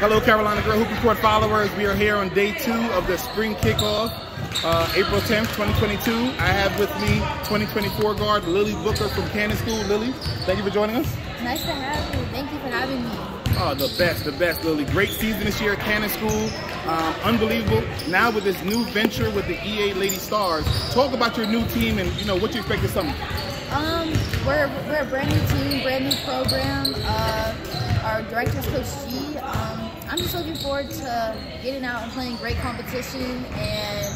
Hello, Carolina Girls Hoops Report followers. We are here on day two of the spring kickoff, uh, April 10th, 2022. I have with me 2024 guard Lili Booker from Cannon School. Lili, thank you for joining us. Nice to have you. Thank you for having me. Oh, the best, the best, Lili. Great season this year at Cannon School. Um, unbelievable. Now with this new venture with the EA Lady Stars, talk about your new team and you know what you expect this summer. Um, we're, we're a brand new team, brand new program. Our director's Coach G. Um, I'm just looking forward to getting out and playing great competition and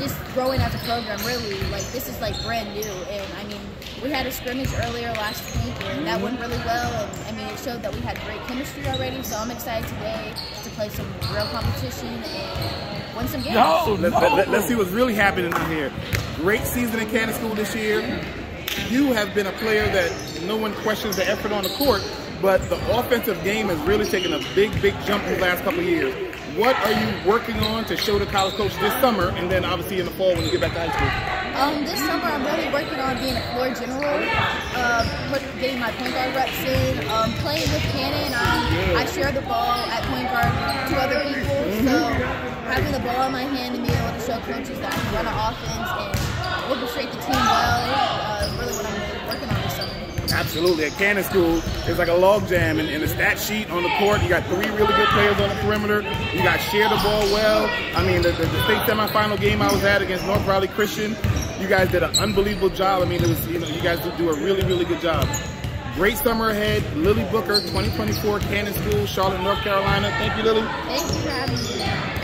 just growing as a program. Really, like this is like brand new, and I mean, we had a scrimmage earlier last week, and that went really well. And I mean, it showed that we had great chemistry already. So I'm excited today to play some real competition and win some games. No, let, no. Let, us see what's really happening out here. Great season in Cannon School this year. You have been a player that no one questions the effort on the court, but the offensive game has really taken a big, big jump in the last couple of years. What are you working on to show the college coach this summer, and then obviously in the fall when you get back to high school? Um, this summer I'm really working on being a floor general, uh, getting my point guard reps in, um, playing with Cannon. Um, I share the ball at point guard to other people, mm-hmm. so having the ball in my hand and being able to show coaches that I can run an offense and orchestrate the team well uh, is really what I'm working on this summer. Absolutely. At Cannon School, it's like a log jam. And in the stat sheet on the court, you got three really good players on the perimeter. You got share the ball well. I mean, the, the, the state semifinal game I was at against North Raleigh Christian, you guys did an unbelievable job. I mean, it was, you know, you guys did do a really, really good job. Great summer ahead. Lili Booker, 2024 Cannon School, Charlotte, North Carolina. Thank you, Lili. Thank you for having me.